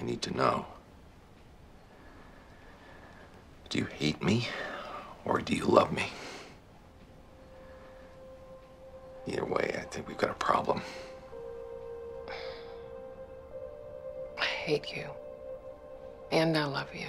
I need to know. Do you hate me or do you love me? Either way, I think we've got a problem. I hate you. And I love you.